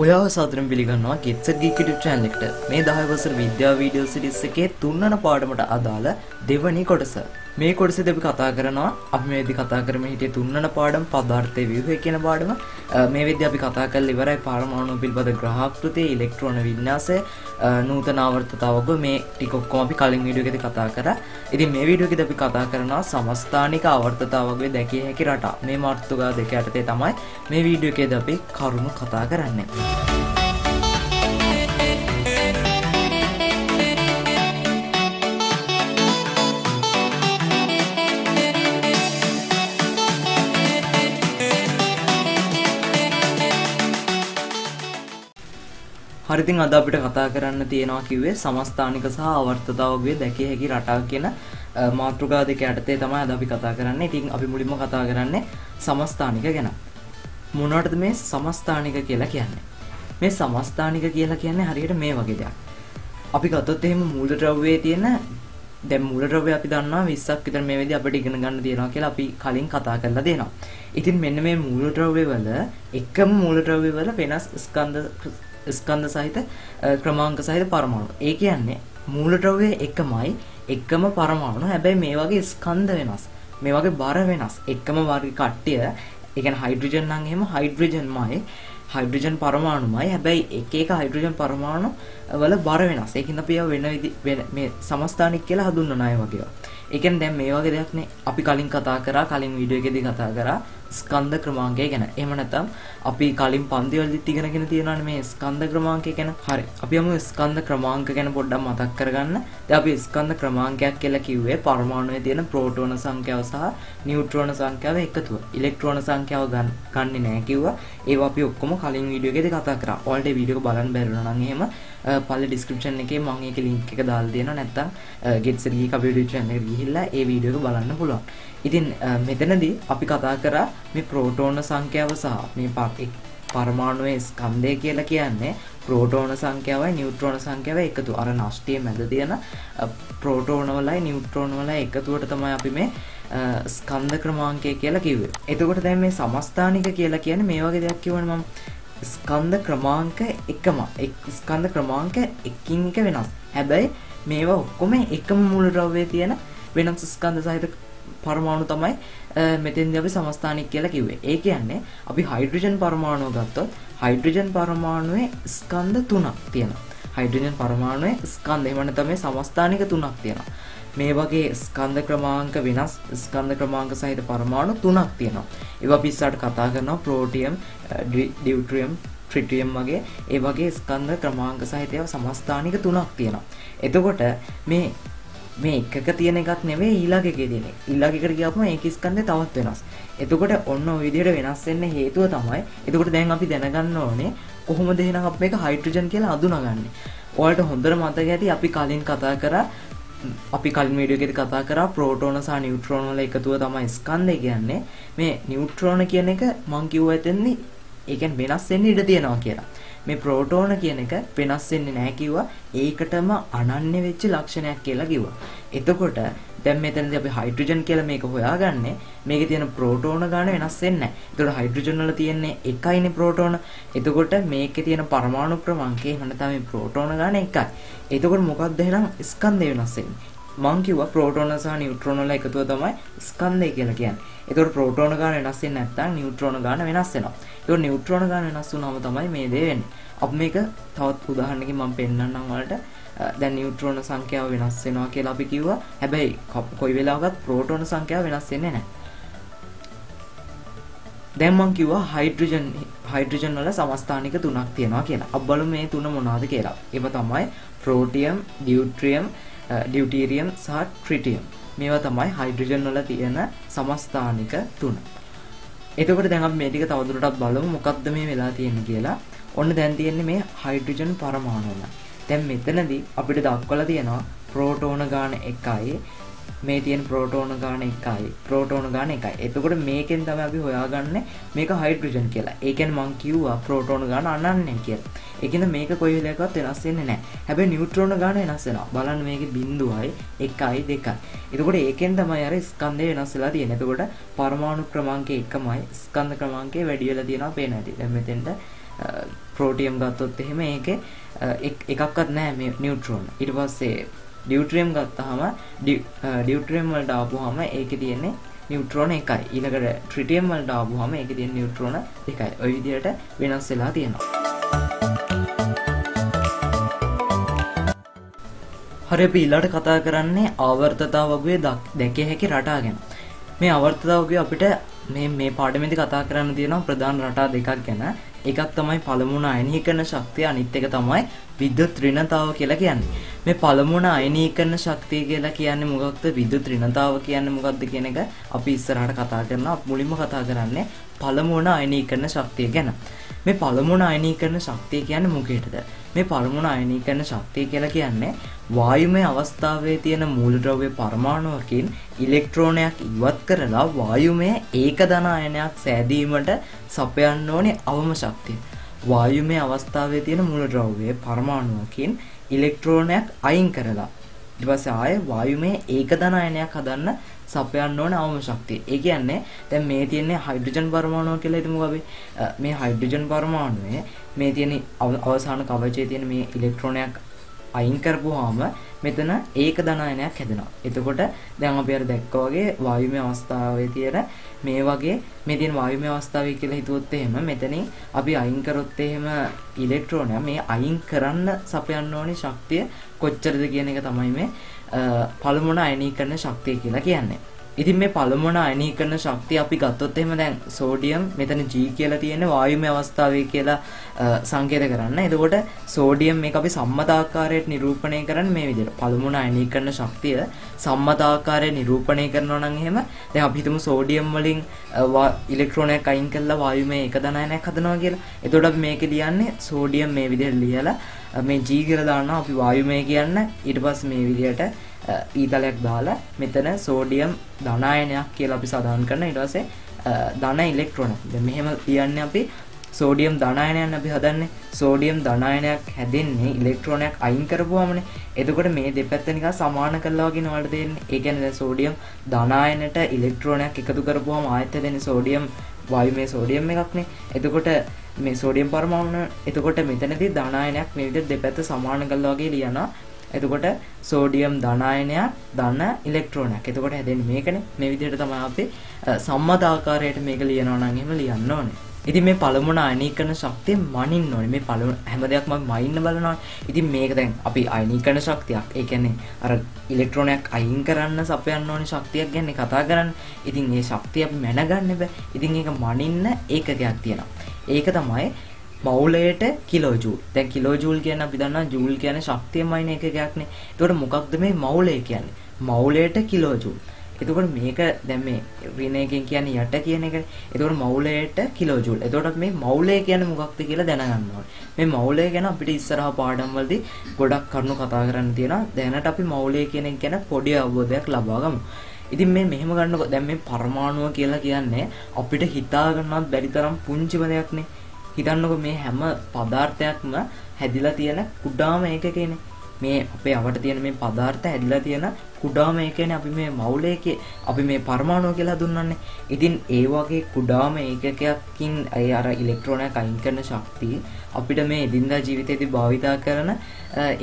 ඔයාව සාදරයෙන් පිළිගන්නවා ගෙට්සර් ගීක් YouTube channel එකට. මේ 10 වසර විද්‍යා වීඩියෝ සීරීස් එකේ තුන්වන පාඩමට අදාළ දෙවැනි කොටස. මේ කොටසේදී අපි කතා කරනවා අපි මේ වෙද්දි කතා කරමින් හිටියේ තුන්වන පාඩම පදාර්ථයේ ව්‍යුහය කියන පාඩම. මේ වෙද්දි අපි කතා කරලා ඉවරයි පරමාණු පිළිබඳ ග්‍රහාකෘතිය, ඉලෙක්ට්‍රෝන වින්‍යාසය, නූතන ආවර්තතාවක මේ ටික ඔක්කොම අපි කලින් වීඩියෝ එකේදී කතා කරා. ඉතින් මේ වීඩියෝ එකේදී අපි කතා කරනවා සමස්ථානික ආවර්තතාවකයේ දැකිය හැකි රටා. මේ මාතෘකාව දෙක යටතේ තමයි මේ වීඩියෝ එකේදී අපි කරුණු කතා කරන්නේ. හරිතින් අද අපිට කතා කරන්න තියෙනවා කිව්වේ සමස්ථානික සහ ආවර්තතාවකයේ දැකිය හැකි රටාවක් කියන මාතෘකා දෙක යටතේ තමයි අද අපි කතා කරන්නේ. ඉතින් අපි මුලින්ම කතා කරන්නේ සමස්ථානික ගැන. මොනවටද මේ සමස්ථානික කියලා කියන්නේ? මේ සමස්ථානික කියලා කියන්නේ හරියට මේ වගේ දෙයක්. අපි ගත්තොත් එහෙම මූලද්‍රව්‍යයේ තියෙන දැන් මූලද්‍රව්‍ය අපි දන්නවා 20ක් විතර මේ වෙලෙදි අපිට ඉගෙන ගන්න තියෙනවා කියලා අපි කලින් කතා කරලා දෙනවා. ඉතින් මෙන්න මේ මූලද්‍රව්‍ය වල එකම මූලද්‍රව්‍ය වල වෙනස් ස්කන්ධ ස්කන්ධ සහිත ක්‍රමාංක සහිත පරමාණු. ඒ කියන්නේ මූලද්‍රව්‍ය එකමයි එකම පරමාණු. හැබැයි මේ වගේ ස්කන්ධ වෙනස්. මේ වගේ බර වෙනස්. එකම වර්ග කට්ටිය, ඒ කියන්නේ හයිඩ්‍රජන් නම් එහෙම හයිඩ්‍රජන්මයි හයිඩ්‍රජන් පරමාණුමයි. හැබැයි එක එක හයිඩ්‍රජන් පරමාණු වල බර වෙනස්. ඒකින්ද අපි වෙන මේ සමස්ථානික කියලා හඳුන්වන අය වගේ. ඒ කියන්නේ දැන් මේ වගේ දෙයක් නේ අපි කලින් කතා කරා කලින් වීඩියෝ එකේදී කතා කරා ස්කන්ධ ක්‍රමාංකය ගැන. එහෙම නැත්නම් අපි කලින් පන්ති වලදීත් ඉගෙනගෙන තියෙනවානේ මේ ස්කන්ධ ක්‍රමාංකය ගැන. හරි. අපි යමු ස්කන්ධ ක්‍රමාංක ගැන පොඩ්ඩක් මතක් කරගන්න. දැන් අපි ස්කන්ධ ක්‍රමාංකයක් කියලා කිව්වේ පරමාණුවේ තියෙන ප්‍රෝටෝන සංඛ්‍යාව සහ නියුට්‍රෝන සංඛ්‍යාව එකතුව. ඉලෙක්ට්‍රෝන සංඛ්‍යාව ගන්නෙ නෑ කිව්වා. ඒවා අපි ඔක්කොම කලින් වීඩියෝ එකේදී කතා කරා. ඔයාලට වීඩියෝ එක බලන්න බැරිුණා නම් එහෙම පල්ලේ ඩිස්ක්‍රිප්ෂන් එකේ මම ඒකේ ලින්ක් එක දාලා දෙනවා. නැත්නම් ගෙට්සර් ගී කම්පියුටර් channel එකට ගිහිල්ලා ඒ වීඩියෝ එක බලන්න පුළුවන්. ඉතින් මෙතනදී අපි කතා කරා මේ ප්‍රෝටෝන සංඛ්‍යාව සහ මේ පරමාණුවේ ස්කන්ධය කියලා කියන්නේ ප්‍රෝටෝන සංඛ්‍යාවයි නියුට්‍රෝන සංඛ්‍යාවයි එකතු. අර නෂ්ටිය මැද තියෙන ප්‍රෝටෝන වලයි නියුට්‍රෝන වලයි එකතුවට තමයි අපි මේ ස්කන්ධ ක්‍රමාංකය කියලා කිව්වේ. එතකොට දැන් මේ සමස්ථානික කියලා කියන්නේ මේ වගේ දෙයක් කියවනේ මම ස්කන්ධ ක්‍රමාංක එකම ස්කන්ධ ක්‍රමාංක එකින් එක වෙනස්. හැබැයි මේවා ඔක්කොම එකම මූලද්‍රව්‍යයේ තියෙන වෙනස් ස්කන්ධ සහිත පරමාණු තමයි මෙතෙන්දී අපි සමස්ථානික කියලා කිව්වේ. ඒ කියන්නේ අපි හයිඩ්‍රජන් පරමාණුව ගත්තොත් හයිඩ්‍රජන් පරමාණුවේ ස්කන්ධ තුනක් තියෙනවා. හයිඩ්‍රජන් පරමාණුවේ ස්කන්ධ එහෙම නැත්නම් මේ සමස්ථානික තුනක් තියෙනවා. මේ වගේ ස්කන්ධ ක්‍රමාංක වෙනස් ස්කන්ධ ක්‍රමාංක සහිත පරමාණු තුනක් තියෙනවා. ඒවා අපි ඉස්සරහට කතා කරනවා ප්‍රෝටියම්, ඩියුට්‍රියම්, ට්‍රිටියම් වගේ ඒ වගේ ස්කන්ධ ක්‍රමාංක සහිත ඒවා සමස්ථානික තුනක් තියෙනවා. එතකොට මේ මේ එකක තියෙන එකක් නෙවෙයි ඊළඟ එකේ තියෙන එක. ඊළඟ එකට ගියාම ඒක ස්කන්ධය තවත් වෙනස්. එතකොට ඔන්න ඔය විදිහට වෙනස් වෙන්න හේතුව තමයි. එතකොට දැන් අපි දැනගන්න ඕනේ කොහොමද එහෙනම් අපි මේක හයිඩ්‍රජන් කියලා අඳුනගන්නේ. ඔයාලට හොඳට මතක ඇති අපි කලින් කතා කරා අපි කලින් වීඩියෝ එකේදී කතා කරා ප්‍රෝටෝන සහ නියුට්‍රෝන වල එකතුව තමයි ස්කන්ධය කියන්නේ. මේ නියුට්‍රෝන කියන එක මං කිව්වා එතෙන්දී ඒ කියන්නේ වෙනස් වෙන්න ඉඩ තියෙනවා කියලා. මේ ප්‍රෝටෝන කියන එක වෙනස් වෙන්නේ නැහැ කිව්වා. ඒකටම අනන්‍ය වෙච්ච ලක්ෂණයක් කියලා කිව්වා. එතකොට දැන් මෙතනදී අපි හයිඩ්‍රජන් කියලා මේක හොයාගන්නේ මේකේ තියෙන ප්‍රෝටෝන ගාන වෙනස් වෙන්නේ නැහැ. ඒතකොට හයිඩ්‍රජන් වල තියෙන්නේ එකයිනේ ප්‍රෝටෝන. එතකොට මේකේ තියෙන පරමාණු ක්‍රමාංකය එහෙම නැත්නම් මේ ප්‍රෝටෝන ගාන එකයි. එතකොට මොකක්ද එහෙනම් ස්කන්ධය වෙනස් වෙන්නේ? මං කිව්වා ප්‍රෝටෝන සහ නියුට්‍රෝන වල එකතුව තමයි ස්කන්ධය කියලා කියන්නේ. ඒතකොට ප්‍රෝටෝන ගාන වෙනස් වෙන්නේ නැත්නම් නියුට්‍රෝන ගාන වෙනස් වෙනවා. ඒතකොට නියුට්‍රෝන ගාන වෙනස් වුණාම තමයි මේ දේ වෙන්නේ. අපි මේක තවත් උදාහරණකින් මම පෙන්නන්නම් ඔයාලට. දැන් නියුට්‍රෝන සංඛ්‍යාව වෙනස් වෙනවා කියලා අපි කිව්වා. හැබැයි කොයි වෙලාවකත් ප්‍රෝටෝන සංඛ්‍යාව වෙනස් වෙන්නේ නැහැ. දැන් මම කිව්වා හයිඩ්‍රජන් හයිඩ්‍රජන් වල සමස්ථානික තුනක් තියෙනවා කියලා. අපි බලමු මේ තුන මොනවද කියලා. ඒව තමයි ප්‍රෝටියම්, ඩියුට්‍රියම්, Uh, ඩියුටීරියම් සහ ට්‍රිටියම්. මේවා තමයි හයිඩ්‍රජන් වල තියෙන සමස්ථානික තුන. එතකොට දැන් අපි මේ ටික තවදුරටත් බලමු මොකක්ද මේ වෙලා තියෙන්නේ කියලා. ඔන්න දැන් තියෙන්නේ මේ හයිඩ්‍රජන් පරමාණුවල. දැන් මෙතනදී අපිට දක්වලා තියෙනවා ප්‍රෝටෝන ගාන 1යි මේ තියෙන ප්‍රෝටෝන ගාන 1යි ප්‍රෝටෝන ගාන 1යි. එතකොට මේකෙන් තමයි අපි හොයාගන්නේ මේක හයිඩ්‍රජන් කියලා. ඒ කියන්නේ මං කිව්වා ප්‍රෝටෝන ගාන අනන්‍ය කියලා. ඒ කියන්නේ මේක කොයි වෙලාවකවත් වෙනස් වෙන්නේ නැහැ. හැබැයි නියුට්‍රෝන ගාන වෙනස් වෙනවා. බලන්න මේකේ බිඳුවයි 1යි 2යි. එතකොට ඒකෙන් තමයි අර ස්කන්ධය වෙනස් වෙලා තියෙන්නේ. එතකොට පරමාණු ක්‍රමාංකය එකමයි ස්කන්ධ ක්‍රමාංකය වැඩි වෙලා තියෙනවා පේන හැටි. දැන් මෙතෙන්ට ප්‍රෝටියම් ගත්තොත් එහෙම ඒකේ එකක්වත් නැහැ මේ නියුට්‍රෝන. ඊට පස්සේ ඩියුට්‍රියම් ගත්තාම ඩියුට්‍රියම් වලට ආපුවාම ඒකේ තියෙන්නේ නිියුට්‍රෝන එකයි ඊළඟට ට්‍රිටියම් වලට ආපුවාම ඒකේ තියෙන නිියුට්‍රෝන එකයි. ওই විදිහට වෙනස් වෙලා තියෙනවා. හරි අපි ඊළඟට කතා කරන්නේ ආවර්තතාව වගේ දැකිය හැකි රටා ගැන. මේ ආවර්තතාව වගේ අපිට මේ මේ පාඩමේදී කතා කරන්න තියෙනවා ප්‍රධාන රටා දෙකක් ගැන. එකක් තමයි පළමුණ අයනීකරණ ශක්තිය අනිත් එක තමයි විද්‍යුත් ඍණතාව කියලා කියන්නේ. මේ පළමුණ අයනීකරණ ශක්තිය කියලා කියන්නේ මොකක්ද? විද්‍යුත් ඍණතාව කියන්නේ මොකක්ද කියන එක අපි ඉස්සරහට කතා කරනවා. මුලින්ම කතා කරන්නේ පළමුණ අයනීකරණ ශක්තිය ගැන. මේ පළමුණ අයනීකරණ ශක්තිය කියන්නේ මොකේද? මේ පළමුණ අයනීකරණ ශක්තිය කියලා කියන්නේ වායුමය අවස්ථාවේ තියෙන මූලද්‍රව්‍ය පරමාණුවකින් ඉලෙක්ට්‍රෝනයක් ඉවත් කරලා වායුමය ඒක ධන අයනයක් සෑදීමට සපයන්න ඕනේ අවම ශක්තිය. වායුමය අවස්ථාවේ තියෙන මූලද්‍රව්‍ය පරමාණුවකින් ඉලෙක්ට්‍රෝනයක් අයින් කරලා ඊට පස්සේ ආයේ වායුමය ඒක ධන අයනයක් හදන්න සපයන්න ඕන අවම ශක්තිය. ඒ කියන්නේ දැන් මේ තියෙන්නේ හයිඩ්‍රජන් පරමාණුව කියලා හිතමුකෝ අපි. මේ හයිඩ්‍රජන් පරමාණුවේ මේ තියෙන අවසාන කවචයේ තියෙන මේ ඉලෙක්ට්‍රෝනයක් අයින් කරපුවාම මෙතන ඒක ධනායනයක් හැදෙනවා. එතකොට දැන් අපි අර දැක්කා වගේ වායුමය අවස්ථාවේ තියෙන මේ වගේ මේ තියෙන වායුමය අවස්ථාවේ කියලා හිතුවොත් එහෙම මෙතනින් අපි අයින් කරොත් එහෙම ඉලෙක්ට්‍රෝනය මේ අයින් කරන්න සපයන්න ඕනේ ශක්තිය කොච්චරද කියන එක තමයි මේ පළමුණ අයනීකරණ ශක්තිය කියලා කියන්නේ. ඉතින් මේ පළමුවන අයනීකරණ ශක්තිය අපි ගත්තොත් එහෙම දැන් සෝඩියම් මෙතන G කියලා තියෙන වායුමය අවස්ථාවේ කියලා සංකේත කරන්න. එතකොට සෝඩියම් මේක අපි සම්මත ආකාරයට නිරූපණය කරන්නේ මේ විදිහට. පළමුවන අයනීකරණ ශක්තිය සම්මත ආකාරයට නිරූපණය කරනවා නම් එහෙම දැන් අපි හිතමු සෝඩියම් වලින් ඉලෙක්ට්‍රෝනයක් අයින් කරලා වායුමය එක ධනායනයක් හදනවා කියලා. එතකොට අපි මේකේ ලියන්නේ සෝඩියම් මේ විදිහට ලියලා මේ G කියලා දානවා අපි වායුමය කියන්න. ඊට පස්සේ මේ විදිහට ඊතලයක් දාලා මෙතන සෝඩියම් ධනායනයක් කියලා අපි සඳහන් කරන ඊට පස්සේ ධන ඉලෙක්ට්‍රෝන. දැන් මෙහෙම තියන්නේ අපි සෝඩියම් ධනායනයන් අපි හදන්නේ සෝඩියම් ධනායනයක් හැදෙන්නේ ඉලෙක්ට්‍රෝනයක් අයින් කරපුවාමනේ. එතකොට මේ දෙපැත්ත නිකන් සමාන කරලා වගේ නවලට දෙන්නේ. ඒ කියන්නේ දැන් සෝඩියම් ධනායනට ඉලෙක්ට්‍රෝනයක් එකතු කරපුවාම ආයෙත් දෙන්නේ සෝඩියම් වායුමය සෝඩියම් එකක්නේ. එතකොට මේ සෝඩියම් පරමාණු එතකොට මෙතනදී ධනායනයක් මේ විදිහට දෙපැත්ත සමාන කරලා වගේ ලියනවා. එතකොට සෝඩියම් ධනායනයක් ධන ඉලෙක්ට්‍රෝනයක්. එතකොට හැදෙන්නේ මේකනේ. මේ විදිහට තමයි අපි සම්මත ආකාරයට මේක ලියනවා නම් එහෙම ලියන්න ඕනේ. ඉතින් මේ පළමුණ අයනීකරණ ශක්තිය මනින්න ඕනේ. මේ පළමුණ හැම දෙයක්ම මයින්න බලනවා. ඉතින් මේක දැන් අපි අයනීකරණ ශක්තියක්. ඒ කියන්නේ අර ඉලෙක්ට්‍රෝනයක් අයින් කරන්න සපයන්න ඕනේ ශක්තියක් ගැන කතා කරන්නේ. ඉතින් මේ ශක්තිය අපි මැනගන්න බෑ. ඉතින් ඒක මනින්න ඒකකයක් තියෙනවා. ඒක තමයි මවුලයට කිලෝජූල්. දැන් කිලෝජූල් කියන්නේ අපි දන්නවා ජූල් කියන්නේ ශක්තියමයින එකකයක්නේ. එතකොට මොකක්ද මේ මවුලය කියන්නේ? මවුලයට කිලෝජූල්. එතකොට මේක දැන් මේ ඍණ එකෙන් කියන්නේ යට කියන එකනේ. එතකොට මවුලයට කිලෝජූල්. එතකොට මේ මවුලය කියන්නේ මොකක්ද කියලා දැනගන්න ඕනේ. මේ මවුලය ගැන අපිට ඉස්සරහා පාඩම් වලදී ගොඩක් කරුණු කතා කරන්න තියෙනවා. දැනට අපි මවුලය කියන එක ගැන පොඩි අවබෝධයක් ලබා ගමු. ඉතින් මේ මෙහෙම ගන්නකො දැන් මේ පරමාණුව කියලා කියන්නේ අපිට හිතා ගන්නවත් බැරි තරම් පුංචිම දෙයක්නේ. හිතන්නකො මේ හැම පදාර්ථයක්ම හැදිලා තියෙන කුඩාම ඒකකේනේ. මේ අපේ අවට තියෙන මේ පදාර්ථ හැදිලා තියෙන කුඩාම ඒකනේ අපි මේ මවුලයකේ අපි මේ පරමාණුව කියලා දුන්නන්නේ. ඉතින් ඒ වගේ කුඩාම ඒකකයකින් අය අර ඉලෙක්ට්‍රෝනයක් අයින් කරන ශක්තිය අපිට මේ එදිනදා ජීවිතේදී භාවිතා කරන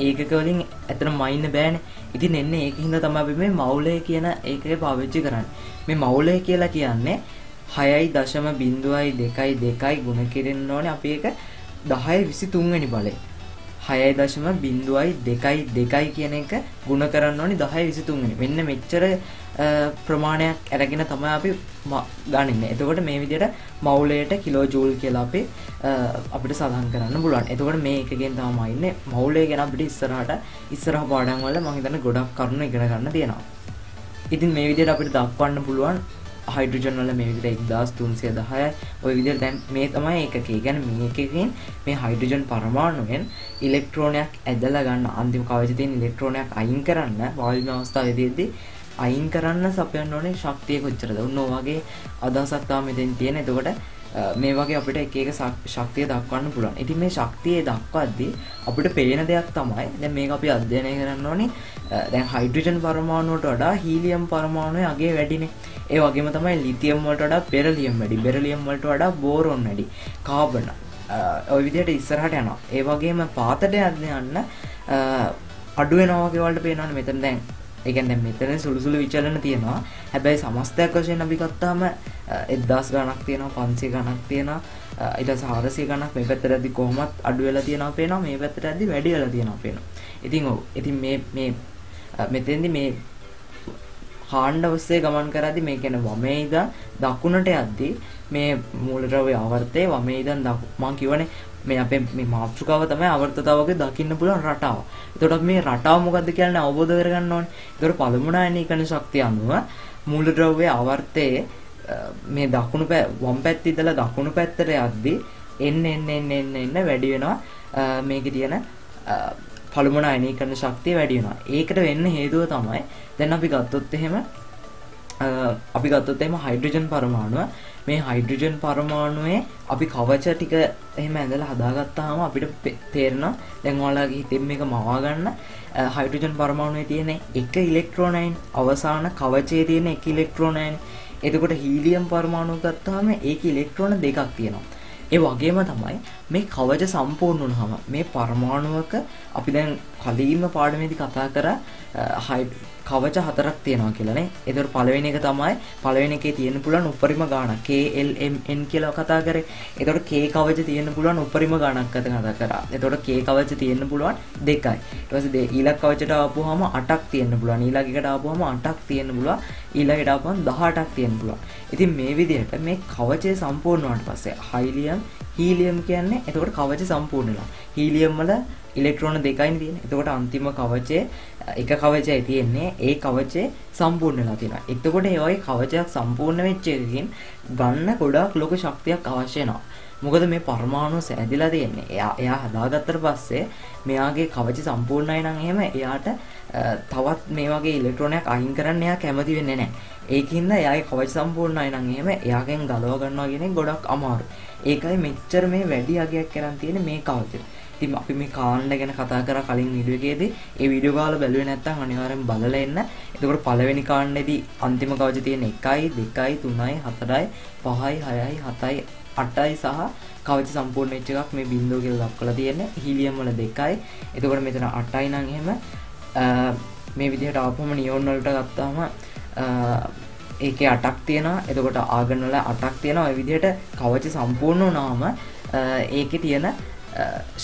ඒකක වලින් ඇත්තට මයින්න බෑනේ. ඉතින් එන්නේ ඒකින්ද තමයි අපි මේ මවුලය කියන ඒකේ පාවිච්චි කරන්නේ. මේ මවුලය කියලා කියන්නේ 6.02යි 2යි ගුණ කෙරෙන්න ඕනේ අපි ඒක 10 23 වෙනි බලය. 6.02යි 2යි 2යි කියන එක ගුණ කරන්න ඕනේ 10 23 වෙනි. මෙන්න මෙච්චර ප්‍රමාණයක් අරගෙන තමයි අපි ගණන්නේ. එතකොට මේ විදිහට මවුලයට කිලෝ ජූල් කියලා අපි අපිට සඳහන් කරන්න පුළුවන්. එතකොට මේ එකකින් තමයි ඉන්නේ මවුලය ගැන අපිට ඉස්සරහට ඉස්සරහ පාඩම් වල මම හිතන්නේ ගොඩක් කරුණු ඉගෙන ගන්න තියෙනවා. ඉතින් මේ විදිහට අපිට දක්වන්න පුළුවන් හයිඩ්‍රජන් වල මේ විදිහට 1310යි ওই විදිහට දැන් මේ තමයි ඒකකේ. කියන්නේ මේකකින් මේ හයිඩ්‍රජන් පරමාණුවෙන් ඉලෙක්ට්‍රෝනයක් ඇදලා ගන්න අන්තිම කවචේ තියෙන ඉලෙක්ට්‍රෝනයක් අයින් කරන්න වායුමය අවස්ථාවේදී අයින් කරන්න සපයන්න ඕනේ ශක්තිය කොච්චරද? උන්න වගේ අදහසක් තමයි මෙතෙන් තියෙන. එතකොට මේ වගේ අපිට එක එක ශක්තිය දක්වන්න පුළුවන්. ඉතින් මේ ශක්තිය දක්වද්දී අපිට පේන දෙයක් තමයි දැන් මේක අපි අධ්‍යයනය කරන්න ඕනේ. දැන් හයිඩ්‍රජන් පරමාණුවට වඩා හීලියම් පරමාණුවේ අගේ වැඩිනේ. ඒ වගේම තමයි ලිතියම් වලට වඩා බෙරිලියම් වැඩි. බෙරිලියම් වලට වඩා බෝරොන් වැඩි. කාබන් ඔය විදිහට ඉස්සරහට යනවා ඒ වගේම පාතට යන්න යන්න අඩු වෙනවා වගේ වලට පේනවනේ මෙතන දැන් ඒ කියන්නේ මෙතන සුළු සුළු විචලන තියෙනවා. හැබැයි සමස්තයක් වශයෙන් අපි ගත්තාම 1000 ගණක් තියෙනවා 500 ගණක් තියෙනවා ඊට පස්සේ 400 ගණක් මේ පැත්තට ඇද්දි කොහොමත් අඩු වෙලා තියෙනවා පේනවා මේ පැත්තට ඇද්දි වැඩි වෙලා තියෙනවා පේනවා. ඉතින් ඔව් ඉතින් මේ මේ මෙතෙන්දි මේ හාණ්ඩ ඔස්සේ ගමන් කරද්දි මේ කියන්නේ වමේ ඉඳන් දකුණට යද්දි මේ මූලද්‍රව්‍ය ආවර්තය වමේ ඉඳන් මම කියවනේ මේ අපේ මේ මාතෘකාව තමයි ආවර්තතාවක දකින්න පුළුවන් රටාව. එතකොට මේ රටාව මොකද්ද කියන්නේ අවබෝධ කරගන්න ඕනේ. එතකොට පළමු නායනීකරණ ශක්තිය අනුව මූලද්‍රව්‍ය ආවර්තයේ මේ දකුණු පැ වම් පැත්ත ඉඳලා දකුණු පැත්තට යද්දි එන්න එන්න එන්න එන්න එන්න වැඩි වෙනවා මේකේ තියෙන පළමු නායනීකරණ ශක්තිය වැඩි වෙනවා. ඒකට වෙන්න හේතුව තමයි දැන් අපි ගත්තොත් එහෙම අපි ගත්තොත් එහෙම හයිඩ්‍රජන් පරමාණුව. මේ හයිඩ්‍රජන් පරමාණුවේ අපි කවච ටික එහෙම ඇඳලා හදාගත්තාම අපිට තේරෙනවා. දැන් ඔයාලගේ හිතෙන් මේක මවා ගන්න. හයිඩ්‍රජන් පරමාණුවේ තියෙන එක ඉලෙක්ට්‍රෝනයින් අවසාන කවචයේ තියෙන එක ඉලෙක්ට්‍රෝනයින්. එතකොට හීලියම් පරමාණුව ගත්තාම ඒකේ ඉලෙක්ට්‍රෝන දෙකක් තියෙනවා. ඒ වගේම තමයි මේ කවච සම්පූර්ණ වුණාම මේ පරමාණුවක අපි දැන් කලින්ම පාඩමේදී කතා කරා කවච හතරක් තියෙනවා කියලානේ. ඒතකොට පළවෙනි එක තමයි පළවෙනි එකේ තියෙන්න පුළුවන් උපරිම ගාණක් KLMN කියලා කතා කරේ. ඒතකොට K කවච තියෙන්න පුළුවන් උපරිම ගාණක් කතා කරා. ඒතකොට K කවච තියෙන්න පුළුවන් දෙකයි. ඊට පස්සේ ඊළඟ කවචට ආපුවාම 8ක් තියෙන්න පුළුවන්. ඊළඟ එකට ආපුවාම 8ක් තියෙන්න පුළුවන්. ඊළඟට ආපුවාම 18ක් තියෙන්න පුළුවන්. ඉතින් මේ විදිහට මේ කවචය සම්පූර්ණ වුණාට පස්සේ හයිලියම් හීලියම් කියන්නේ එතකොට කවචය සම්පූර්ණ වෙනවා. හීලියම් වල ඉලෙක්ට්‍රෝන දෙකයිනේ තියෙන්නේ. එතකොට අන්තිම කවචයේ එක කවචයයි තියෙන්නේ. ඒ කවචේ සම්පූර්ණ වෙලා තියෙනවා. එතකොට ඒ වගේ කවචයක් සම්පූර්ණ වෙච්ච එකකින් ගන්න ගොඩාක් ලොකු ශක්තියක් අවශ්‍ය වෙනවා. මොකද මේ පරමාණු සෑදිලා තියෙන්නේ. එයා එයා හදාගත්තට පස්සේ මෙයාගේ කවච සම්පූර්ණයි නම් එහෙම එයාට තවත් මේ වගේ ඉලෙක්ට්‍රෝනයක් අයින් කරන්න එයා කැමති වෙන්නේ නැහැ. ඒකින්ද එයාගේ කවච සම්පූර්ණයි නම් එහෙම එයාගෙන් ගලව ගන්නවා කියන එක ගොඩක් අමාරුයි. ඒකයි මෙච්චර මේ වැඩි අගයක් කරන් තියෙන්නේ මේ කවචේ. ඉතින් අපි මේ කාණ්ඩ ගැන කතා කරා කලින් වීඩියෝ එකේදී ඒ වීඩියෝ ගාලා බැලුවේ නැත්නම් අනිවාර්යෙන් බලලා එන්න. එතකොට පළවෙනි කාණ්ඩෙදී අන්තිම කවච තියෙන 1යි 2යි 3යි 4යි 5යි 6යි 7යි 8යි සහ කවච සම්පූර්ණ වෙච්ච එකක් මේ බිඳුව කියලා දක්වලා තියෙන්නේ. හීලියම් වල 2යි. එතකොට මෙතන 8යි නම් එහෙම මේ විදිහට ආපුවම නියෝන් වලට ගත්තාම ඒකේ 8ක් තියෙනවා. එතකොට ආගන් වල 8ක් තියෙනවා. ඒ විදිහට කවච සම්පූර්ණ වුණාම ඒකේ තියෙන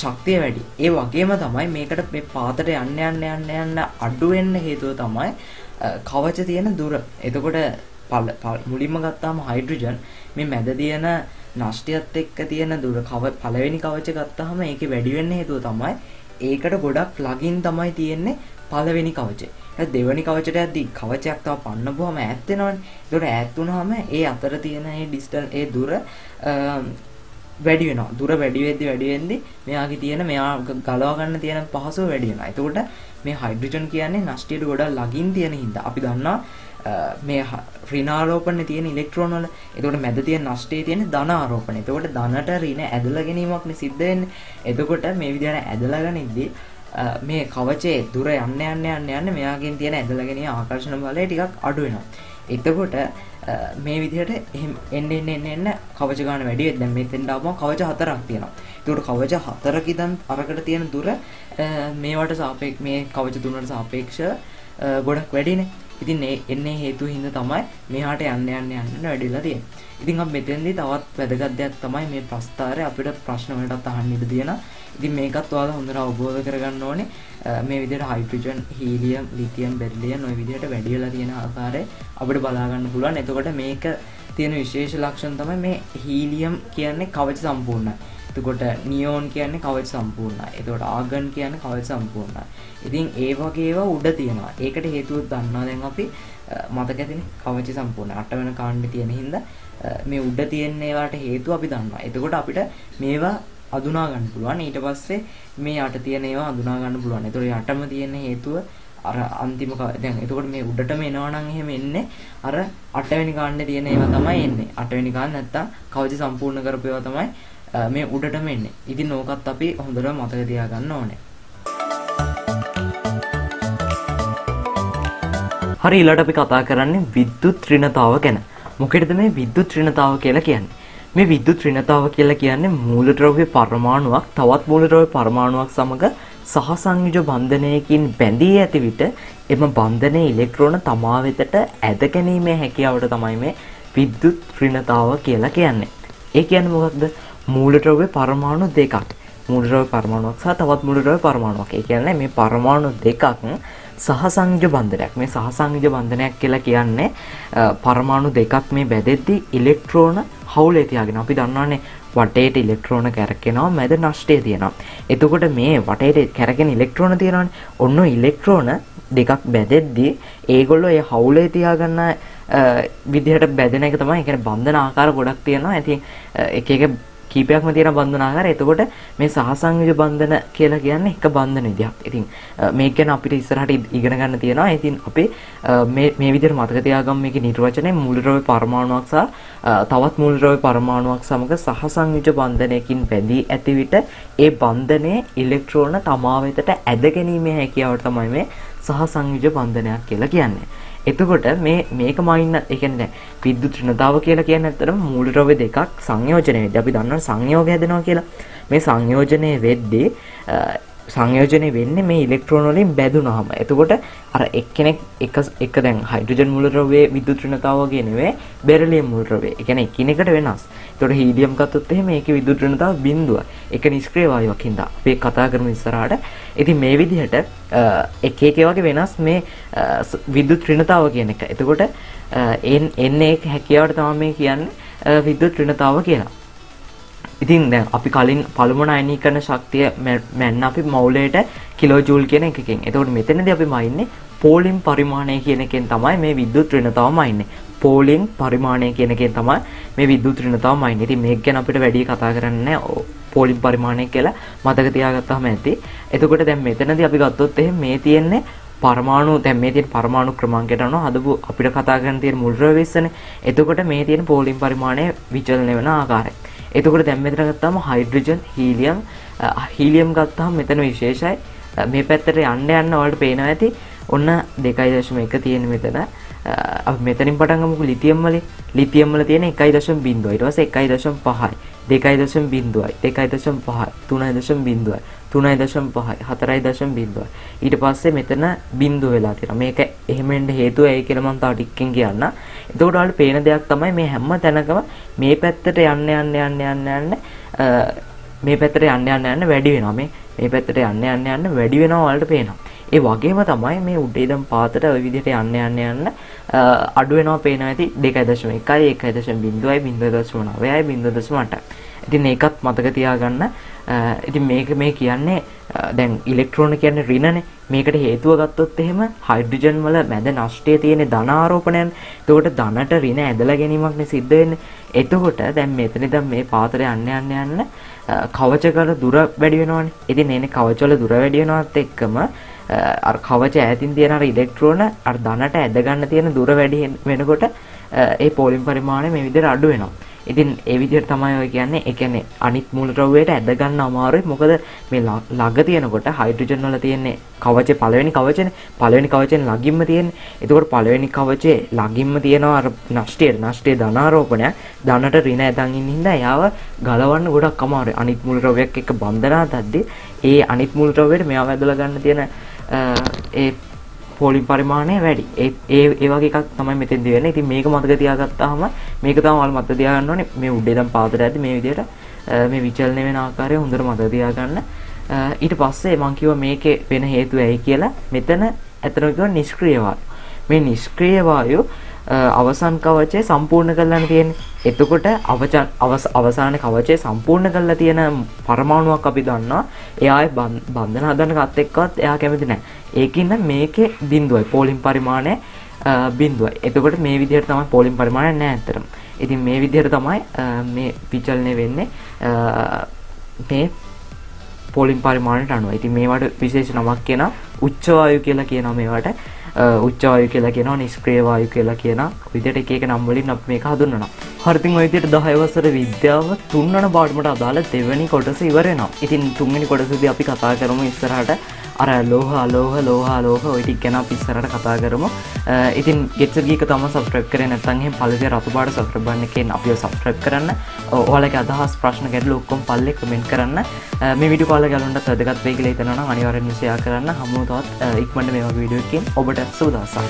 ශක්තිය වැඩි. ඒ වගේම තමයි මේකට මේ පාතට යන්න යන්න යන්න යන්න අඩු වෙන්න හේතුව තමයි කවච තියෙන දුර. එතකොට මුලින්ම ගත්තාම හයිඩ්‍රජන් මේ මැද තියෙන නෂ්ටියත් එක්ක තියෙන දුර කව පළවෙනි කවච ගත්තාම ඒකේ වැඩි වෙන්න හේතුව තමයි ඒකට ගොඩක් ප්ලගින් තමයි තියෙන්නේ පළවෙනි කවචේ. දෙවනි කවචට ඇද්දි කවචයක් තව පන්නපුවම ඈත් වෙනවනේ. ඒකට ඈත් වුනහම ඒ අතර තියෙන ඒ ඩිස්ටන්ස් ඒ දුර වැඩි වෙනවා. දුර වැඩි වෙද්දි වැඩි වෙද්දි මෙයාගේ තියෙන මෙයා ගලව ගන්න තියෙන පහසුව වැඩි වෙනවා. එතකොට මේ හයිඩ්‍රජන් කියන්නේ නෂ්ටියට ගොඩක් ළඟින් තියෙන හින්දා අපි දන්නවා මේ ඍණාරෝපණේ තියෙන ඉලෙක්ට්‍රෝන වල එතකොට මැද තියෙන නෂ්ටයේ තියෙන ධන ආරෝපණය. එතකොට ධනට ඍණ ඇදලා ගැනීමක් නේ සිද්ධ වෙන්නේ. එතකොට මේ විදිහට ඇදලා ගනිද්දී මේ කවචේ දුර යන්න යන්න යන්න යන්න මෙයාගෙන් තියෙන ඇදලා ගැනීම ආකර්ෂණ බලය ටිකක් අඩු වෙනවා. එතකොට මේ විදිහට එහෙම එන්න එන්න එන්න එන්න කවච ගන්න වැඩි වෙද්දී දැන් මෙතෙන් දාපුවම කවච හතරක් තියෙනවා. ඒකට කවච හතරක ඉඳන් අරකට තියෙන දුර මේවට සාපේක්ෂ මේ කවච තුනට සාපේක්ෂව ගොඩක් වැඩිනේ. ඉතින් ඒ එන්නේ හේතුව හින්දා තමයි මෙහාට යන්න යන්න යන්න වැඩිලා තියෙන්නේ. ඉතින් අපි මෙතෙන්දී තවත් වැදගත් දෙයක් තමයි මේ ප්‍රස්තාරය අපිට ප්‍රශ්න වලටත් අහන්න ඉඩ තියෙනවා. ඉතින් මේකත් ඔයාලා හොඳට අවබෝධ කරගන්න ඕනේ. මේ විදිහට හයිඩ්‍රජන්, හීලියම්, ලිතියම්, බෙරිලියම් ওই විදිහට වැඩි වෙලා තියෙන ආකාරය අපිට බලා ගන්න පුළුවන්. එතකොට මේක තියෙන විශේෂ ලක්ෂණ තමයි මේ හීලියම් කියන්නේ කවච සම්පූර්ණයි. එතකොට නියෝන් කියන්නේ කවච සම්පූර්ණයි. එතකොට ආගන් කියන්නේ කවච සම්පූර්ණයි. ඉතින් ඒ වගේ ඒවා උඩ තියෙනවා. ඒකට හේතුව දන්නවා දැන් අපි මතක ඇතිනේ කවච සම්පූර්ණ 8 වෙන කාණ්ඩේ තියෙන හින්දා මේ උඩ තියෙන ඒවාට හේතුව අපි දන්නවා. එතකොට අපිට මේවා අඳුනා ගන්න පුළුවන්. ඊට පස්සේ මේ යට තියෙන ඒවා අඳුනා ගන්න පුළුවන්. ඒතකොට යටම තියෙන හේතුව අර අන්තිම දැන් එතකොට මේ උඩටම එනවා නම් එහෙම එන්නේ අර 8 වෙනි කාණ්ඩේ තියෙන ඒවා තමයි එන්නේ. 8 වෙනි කාණ්ඩ නැත්තම් කවච සම්පූර්ණ කරපු ඒවා තමයි මේ උඩටම එන්නේ. ඉතින් ඕකත් අපි හොඳට මතක තියාගන්න ඕනේ. හරි ඊළඟට අපි කතා කරන්නේ විද්‍යුත් ඍණතාව ගැන. මොකේද මේ විද්‍යුත් ඍණතාව කියලා කියන්නේ? මේ විද්‍යුත් ඍණතාව කියලා කියන්නේ මූලද්‍රව්‍ය පරමාණුවක් තවත් මූලද්‍රව්‍ය පරමාණුවක් සමග සහසංයුජ බන්ධනයකින් බැඳී ඇති විට එම බන්ධනයේ ඉලෙක්ට්‍රෝන තමා වෙතට ඇද ගැනීමේ හැකියාවට තමයි මේ විද්‍යුත් ඍණතාව කියලා කියන්නේ. ඒ කියන්නේ මොකක්ද? මූලද්‍රව්‍ය පරමාණු දෙකක්. මූලද්‍රව්‍ය පරමාණුවක් සහ තවත් මූලද්‍රව්‍ය පරමාණුවක්. ඒ කියන්නේ මේ පරමාණු දෙකක් සහසංයුජ බන්ධනයක්. මේ සහසංයුජ බන්ධනයක් කියලා කියන්නේ පරමාණු දෙකක් මේ බැඳෙද්දී ඉලෙක්ට්‍රෝන හවුලේ තියාගෙන අපි දන්නවනේ වටේට ඉලෙක්ට්‍රෝන කැරකෙනවා මැද නෂ්ටය තියෙනවා. එතකොට මේ වටේට කැරගෙන ඉලෙක්ට්‍රෝන තියෙනවානේ. ඔන්න ඉලෙක්ට්‍රෝන දෙකක් බැඳෙද්දී ඒගොල්ලෝ ඒ හවුලේ තියාගන්න විදිහට බැදෙන එක තමයි ඒ කියන්නේ බන්ධන ආකාර ගොඩක් තියෙනවා. ඉතින් එක එක කීපයක්ම තියෙන බන්ධන ආකාර. එතකොට මේ සහසංයුජ බන්ධන කියලා කියන්නේ එක බන්ධන විදියක්. ඉතින් මේක ගැන අපිට ඉස්සරහට ඉගෙන ගන්න තියෙනවා. ඉතින් අපි මේ මේ විදිහට මතක තියාගමු මේකේ නිර්වචනය මූලද්‍රව්‍ය පරමාණුවක් සහ තවත් මූලද්‍රව්‍ය පරමාණුවක් සමග සහසංයුජ බන්ධනයකින් බැඳී ඇති විට ඒ බන්ධනයේ ඉලෙක්ට්‍රෝන තමා වෙතට ඇද ගැනීමේ හැකියාව තමයි මේ සහසංයුජ බන්ධනයක් කියලා කියන්නේ. එතකොට මේ මේක මයින්න ඒ කියන්නේ විද්‍යුත් ඍණතාව කියලා කියන්නේ ඇත්තටම මූලද්‍රව්‍ය දෙකක් සංයෝජනය වෙද්දී අපි දන්නවා සංයෝගය හැදෙනවා කියලා. මේ සංයෝජනය වෙද්දී සංයෝජනය වෙන්නේ මේ ඉලෙක්ට්‍රෝන වලින් බැඳුනහම. එතකොට අර එක්කෙනෙක් එක එක දැන් හයිඩ්‍රජන් මූලද්‍රව්‍යයේ විද්‍යුත් ඍණතාව වගේ නෙවෙයි බෙරිලියම් මූලද්‍රව්‍ය. ඒ කියන්නේ එකිනෙකට වෙනස්. එතකොට හීලියම් ගත්තොත් එහෙම ඒකේ විද්‍යුත් ඍණතාව බිඳුව. ඒක නිෂ්ක්‍රීය වායුවක් හින්දා. අපි කතා කරමු ඉස්සරහට. ඉතින් මේ විදිහට එක එක වගේ වෙනස් මේ විද්‍යුත් ඍණතාව කියන එක. එතකොට එන්නේ හැකියාවට තමයි මේ කියන්නේ විද්‍යුත් ඍණතාව කියලා. ඉතින් දැන් අපි කලින් පළමුණ අයනීකරණ ශක්තිය මැන්න අපි මවුලයට කිලෝ ජූල් කියන එකකින්. එතකොට මෙතනදී අපි මයින්නේ පෝලිම් පරිමාණය කියන එකෙන් තමයි මේ විද්‍යුත් ඍණතාව මයින්නේ. පෝලිම් පරිමාණය කියන එකෙන් තමයි මේ විද්‍යුත් ඍණතාව මයින්නේ. ඉතින් මේක ගැන අපිට වැඩි කතා කරන්න නැහැ. පෝලිම් පරිමාණය කියලා මතක තියාගත්තාම ඇති. එතකොට දැන් මෙතනදී අපි ගත්තොත් එහෙනම් මේ තියෙන්නේ පරමාණු දැන් මේ තියෙන පරමාණු ක්‍රමාංකයට අනුව හදපු අපිට කතා කරන්න තියෙන මුල් ද්‍රව්‍ය වෙස්සනේ. එතකොට මේ තියෙන පෝලිම් පරිමාණය විචලනය වෙන ආකාරය. එතකොට දැන් මෙතන ගත්තාම හයිඩ්‍රජන් හීලියම් හීලියම් ගත්තාම මෙතන විශේෂයි. මේ පැත්තට යන්න යන්න ඔයාලට පේනවා ඇති. ඔන්න 2.1 තියෙන මෙතන. අපි මෙතනින් පටන් ගමුකෝ ලිතියම් වලින්. ලිතියම් වල තියෙන 1.0 ඊට පස්සේ 1.5යි 2.0යි 2.5යි 3.0යි 3.5යි 4.0යි ඊට පස්සේ මෙතන බිඳුව වෙලා තියෙනවා. මේක එහෙම වෙන්න හේතුව ඒ කියලා මම තව ටිකකින් කියන්න. එතකොට ඔයාලට පේන දෙයක් තමයි මේ හැම තැනකම මේ පැත්තට යන්න යන්න යන්න යන්න යන්න මේ පැත්තට යන්න යන්න යන්න වැඩි වෙනවා. මේ මේ පැත්තට යන්න යන්න යන්න වැඩි වෙනවා ඔයාලට පේනවා. ඒ වගේම තමයි මේ උඩ ඉඳන් පාතට ওই විදිහට යන්න යන්න යන්න අඩු වෙනවා පේනවා ඇති 2.1 1.0යි 0.9යි 0.8යි ඉතින් ඒකත් මතක තියාගන්න. ඉතින් මේක මේ කියන්නේ දැන් ඉලෙක්ට්‍රෝන කියන්නේ ඍණනේ මේකට හේතුව ගත්තොත් එහෙම හයිඩ්‍රජන් වල මැද නෂ්ටය තියෙන ධන ආරෝපණයන්. එතකොට ධනට ඍණ ඇදලා ගැනීමක් නේ සිද්ධ වෙන්නේ. එතකොට දැන් මෙතන ඉඳන් මේ පාතර යන්න යන්න යන්න කවචවල දුර වැඩි වෙනවනේ. ඉතින් එනේ කවචවල දුර වැඩි වෙනවත් එක්කම අර කවච ඈතින් තියෙන අර ඉලෙක්ට්‍රෝන අර ධනට ඇද ගන්න තියෙන දුර වැඩි වෙනකොට ඒ පොලින් පරිමාණය මේ විදිහට අඩු වෙනවා. ඉතින් ඒ විදිහට තමයි ඔය කියන්නේ ඒ කියන්නේ අනිත් මූලද්‍රව්‍යයට ඇද ගන්න අමාරුයි. මොකද මේ ළඟ තියෙනකොට හයිඩ්‍රජන් වල තියෙන්නේ කවචේ පළවෙනි කවචනේ. පළවෙනි කවචෙන් ළඟින්ම තියෙන්නේ. එතකොට පළවෙනි කවචේ ළඟින්ම තියෙනවා අර නෂ්ටය නෂ්ටය ධනාරෝපණයක්. ධනට ඍණ ඇදන් ඉන්න හින්දා එයාව ගලවන්න ගොඩක් අමාරුයි. අනිත් මූලද්‍රව්‍යයක් එක්ක බන්ධනා තද්දි ඒ අනිත් මූලද්‍රව්‍යයට මෙයාව ඇදලා ගන්න තියෙන ඒ පොලිම් පරිමාණය වැඩි. ඒ ඒ ඒ වගේ එකක් තමයි මෙතෙන්දි වෙන්නේ. ඉතින් මේක මතක තියාගත්තාම මේක තමයි ඔයාලා මතක තියාගන්න ඕනේ. මේ උඩේ දැන් පාදට ඇද්දි මේ විදිහට මේ විචලනය වෙන ආකාරය හොඳට මතක තියාගන්න. ඊට පස්සේ මම කිව්වා මේකේ වෙන හේතුව ඇයි කියලා. මෙතන ඇත්තටම කිව්වා නිෂ්ක්‍රීය වායු. මේ නිෂ්ක්‍රීය වායු අවසන් කවචය සම්පූර්ණ කරලානේ තියෙන්නේ. එතකොට අවසාන කවචය සම්පූර්ණ කරලා තියෙන පරමාණුවක් අපි දන්නවා. එයායි බන්ධන හදන කත් එක්කවත් එයා කැමති නැහැ. ඒකින්ද මේකේ බිඳුවයි පෝලිම් පරිමාණය බිඳුවයි. එතකොට මේ විදිහට තමයි පෝලිම් පරිමාණය නැහැ ඇත්තටම. ඉතින් මේ විදිහට තමයි මේ විචලනය වෙන්නේ මේ පෝලිම් පරිමාණයට අනුව. ඉතින් මේවට විශේෂ නමක් කියනවා උච්ච වායු කියලා කියනවා මේවට. උච්ච වායු කියලා කියනවා නිෂ්ක්‍රීය වායු කියලා කියනවා. විදිහට එක එක නම් වලින් අපි මේක හඳුන්වනවා. හරි ඉතින් ඔය විදිහට 10 වසර විද්‍යාව තුන්වන පාඩමට අදාළ දෙවෙනි කොටස ඉවර වෙනවා. ඉතින් තුන්වෙනි කොටසදී අපි කතා කරමු ඉස්සරහට අර ලෝහ ලෝහ ලෝහ ලෝහ ඔයිටික් ගැන පිස්සරට කතා කරමු. ඉතින් ගෙත්සගේක තම සබස්ක්‍රප් කරන නැතන්ගේ පලිදේ රතුපාට සබස්ක්‍රබන්න එකෙන් අපිෝ සබස්ක්‍රප් කරන්න. ඕලක අදහස් ප්‍රශ්න ගැඩ ලොක්කොම් පල්ලෙ කමෙන්ට කරන්න. මේ විඩි කාල ගලන්ට තදගත් වේගල තනන අනිවරෙන් විසයා කරන්න. හමුතත් ඉක්මට මේ වගේ විඩියෝකින් ඔබට සූදසා.